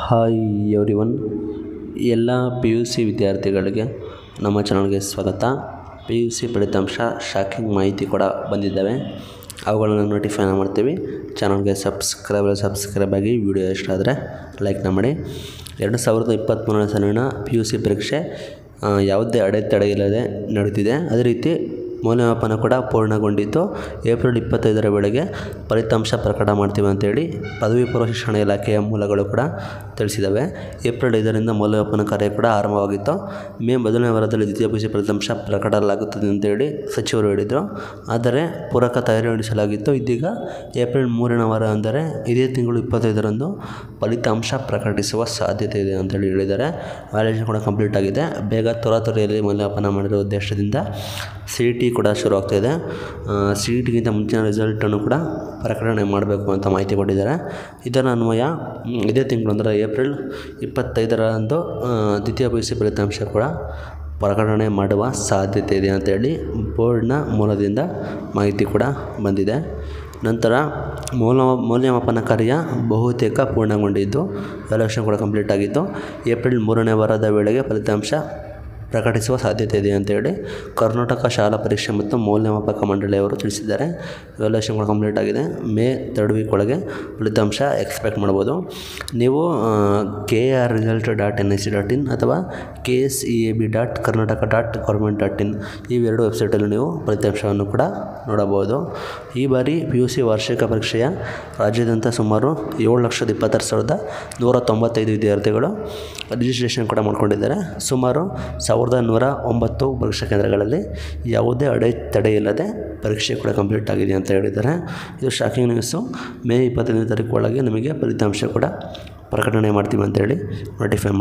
Hi everyone ಎಲ್ಲ P U C ವಿದ್ಯಾರ್ಥಿಗಳಿಗೆ ನಮ್ಮ ಚಾನಲ್ಗೆ ಸ್ವಾಗತ. ಪಿ ಯು ಸಿ ಫಲಿತಾಂಶ ಶಾಕಿಂಗ್ ಮಾಹಿತಿ ಕೂಡ ಬಂದಿದ್ದಾವೆ. ಅವುಗಳನ್ನು ನೋಟಿಫೈ ಮಾಡ್ತೀವಿ. ಚಾನಲ್ಗೆ ಸಬ್ಸ್ಕ್ರೈಬ್ ಸಬ್ಸ್ಕ್ರೈಬ್ ಆಗಿ ವಿಡಿಯೋ ಇಷ್ಟ ಆದರೆ ಲೈಕ್ನ ಮಾಡಿ. ಎರಡು ಸಾವಿರದ ಇಪ್ಪತ್ತ್ಮೂರನೇ ಸಾಲಿನ ಪಿ ಯು ಸಿ ಪರೀಕ್ಷೆ ಯಾವುದೇ ಅಡೆತಡೆ ಇಲ್ಲದೆ ನಡೆದಿದೆ ಅದೇ ರೀತಿ ಮೌಲ್ಯಮಾಪನ ಕೂಡ ಪೂರ್ಣಗೊಂಡಿತ್ತು. ಏಪ್ರಿಲ್ ಇಪ್ಪತ್ತೈದರ ವೇಳೆಗೆ ಫಲಿತಾಂಶ ಪ್ರಕಟ ಮಾಡ್ತೀವಿ ಅಂತೇಳಿ ಪದವಿ ಪೂರ್ವ ಶಿಕ್ಷಣ ಇಲಾಖೆಯ ಮೂಲಗಳು ಕೂಡ ತಿಳಿಸಿದ್ದಾವೆ ಏಪ್ರಿಲ್ ಐದರಿಂದ ಮೌಲ್ಯಮಾಪನ ಕಾರ್ಯ ಕೂಡ ಆರಂಭವಾಗಿತ್ತು. ಮೇ ಮೊದಲನೇ ವಾರದಲ್ಲಿ ದ್ವಿತೀಯ ಪಿ ಫಲಿತಾಂಶ ಪ್ರಕಟಲಾಗುತ್ತದೆ ಅಂತೇಳಿ ಸಚಿವರು ಹೇಳಿದರು. ಆದರೆ ಪೂರಕ ತಯಾರಿ ನಡೆಸಲಾಗಿತ್ತು. ಇದೀಗ ಏಪ್ರಿಲ್ ಮೂರನೇ ವಾರ ಅಂದರೆ ಇದೇ ತಿಂಗಳು ಇಪ್ಪತ್ತೈದರಂದು ಫಲಿತಾಂಶ ಪ್ರಕಟಿಸುವ ಸಾಧ್ಯತೆ ಇದೆ ಅಂತೇಳಿ ಹೇಳಿದ್ದಾರೆ. ವ್ಯಾಲ್ಯೂಷನ್ ಕೂಡ ಕಂಪ್ಲೀಟ್ ಆಗಿದೆ. ಬೇಗ ತ್ವರಾತ್ವರಿಯಲ್ಲಿ ಮೌಲ್ಯಮಾಪನ ಮಾಡಿರೋ ಉದ್ದೇಶದಿಂದ ಸಿ ಟಿ ಕೂಡ ಶುರು ಆಗ್ತಾಯಿದೆ ಸಿ ಇ ಟಿಗಿಂತ ಮುಂಚಿನ ರಿಸಲ್ಟನ್ನು ಕೂಡ ಪ್ರಕಟಣೆ ಮಾಡಬೇಕು ಅಂತ ಮಾಹಿತಿ ಕೊಟ್ಟಿದ್ದಾರೆ. ಇದರ ಅನ್ವಯ ಇದೇ ತಿಂಗಳು ಅಂದರೆ ಏಪ್ರಿಲ್ ಇಪ್ಪತ್ತೈದರಂದು ದ್ವಿತೀಯ ಪಿ ಫಲಿತಾಂಶ ಕೂಡ ಪ್ರಕಟಣೆ ಮಾಡುವ ಸಾಧ್ಯತೆ ಇದೆ ಅಂತೇಳಿ ಬೋರ್ಡ್ನ ಮೂಲದಿಂದ ಮಾಹಿತಿ ಕೂಡ ಬಂದಿದೆ. ನಂತರ ಮೌಲ ಮೌಲ್ಯಮಾಪನ ಕಾರ್ಯ ಬಹುತೇಕ ಪೂರ್ಣಗೊಂಡಿದ್ದು ಎಲೆಕ್ಷನ್ ಕೂಡ ಕಂಪ್ಲೀಟ್ ಆಗಿತ್ತು ಏಪ್ರಿಲ್ ಮೂರನೇ ವಾರದ ವೇಳೆಗೆ ಫಲಿತಾಂಶ ಪ್ರಕಟಿಸುವ ಸಾಧ್ಯತೆ ಇದೆ ಅಂತೇಳಿ ಕರ್ನಾಟಕ ಶಾಲಾ ಪರೀಕ್ಷೆ ಮತ್ತು ಮೌಲ್ಯಮಾಪಕ ಮಂಡಳಿಯವರು ತಿಳಿಸಿದ್ದಾರೆ. ವ್ಯಾಲ್ಯೂಷನ್ ಕೂಡ ಕಂಪ್ಲೀಟ್ ಆಗಿದೆ. ಮೇ ತರ್ಡ್ ವೀಕ್ ಒಳಗೆ ಫಲಿತಾಂಶ ಎಕ್ಸ್ಪೆಕ್ಟ್ ಮಾಡ್ಬೋದು. ನೀವು K R result dot N I C dot in ಅಥವಾ K S E A B dot Karnataka dot government dot in ಇವೆರಡು ವೆಬ್ಸೈಟಲ್ಲಿ ನೀವು ಫಲಿತಾಂಶವನ್ನು ಕೂಡ ನೋಡಬಹುದು. ಈ ಬಾರಿ ಪಿ ಯು ಸಿ ವಾರ್ಷಿಕ ಪರೀಕ್ಷೆಯ ರಾಜ್ಯಾದ್ಯಂತ ಸುಮಾರು ಏಳು ಲಕ್ಷದ ಇಪ್ಪತ್ತಾರು ಸಾವಿರದ ನೂರ ತೊಂಬತ್ತೈದು ವಿದ್ಯಾರ್ಥಿಗಳು ರಿಜಿಸ್ಟ್ರೇಷನ್ ಕೂಡ ಮಾಡ್ಕೊಂಡಿದ್ದಾರೆ. ಸುಮಾರು ಸಾವಿರದ ನೂರ ಒಂಬತ್ತು ಪರೀಕ್ಷಾ ಕೇಂದ್ರಗಳಲ್ಲಿ ಯಾವುದೇ ಅಡೆ ತಡೆ ಇಲ್ಲದೆ ಪರೀಕ್ಷೆ ಕೂಡ ಕಂಪ್ಲೀಟ್ ಆಗಿದೆ ಅಂತ ಹೇಳಿದ್ದಾರೆ. ಇದು ಶಾಕಿಂಗ್ ನ್ಯೂಸು ಮೇ ಇಪ್ಪತ್ತೈದನೇ ತಾರೀಕು ಒಳಗೆ ನಿಮಗೆ ಫಲಿತಾಂಶ ಕೂಡ ಪ್ರಕಟಣೆ ಮಾಡ್ತೀವಿ ಅಂತೇಳಿ ನೋಟಿಫೈ ಮಾಡಿ